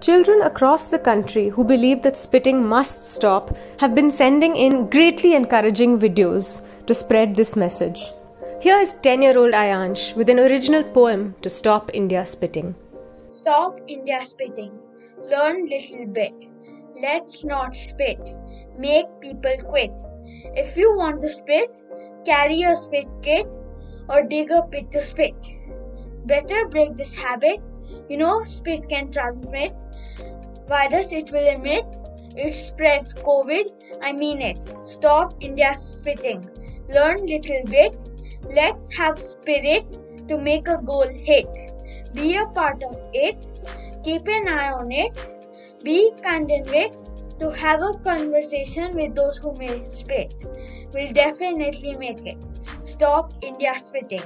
Children across the country who believe that spitting must stop have been sending in greatly encouraging videos to spread this message. Here is 10 year old Ayaansh with an original poem to stop India spitting. Stop India spitting. Learn little bit. Let's not spit. Make people quit. If you want to spit, carry a spit kit or dig a pit to spit. Better break this habit. You know, spit can transmit virus it will emit. It spreads COVID. I mean it. Stop India spitting. Learn little bit. Let's have spirit to make a goal hit. Be a part of it. Keep an eye on it. Be kind and wait to have a conversation with those who may spit. We'll definitely make it. Stop India spitting.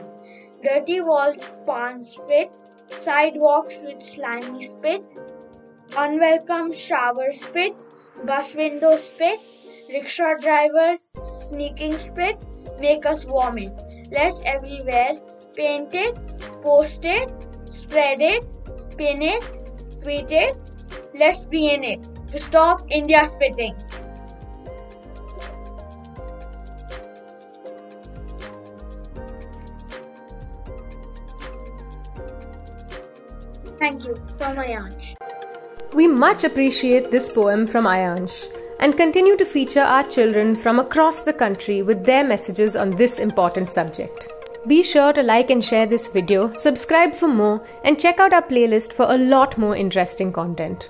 Dirty walls, paan spit. Sidewalks with slimy spit. Unwelcome shower spit. Bus window spit. Rickshaw driver sneaking spit. Make us vomit. Let's everywhere paint it, post it, spread it, pin it, tweet it. Let's be in it to stop India spitting. Thank you from Ayaansh. We much appreciate this poem from Ayaansh and continue to feature our children from across the country with their messages on this important subject. Be sure to like and share this video, subscribe for more, and check out our playlist for a lot more interesting content.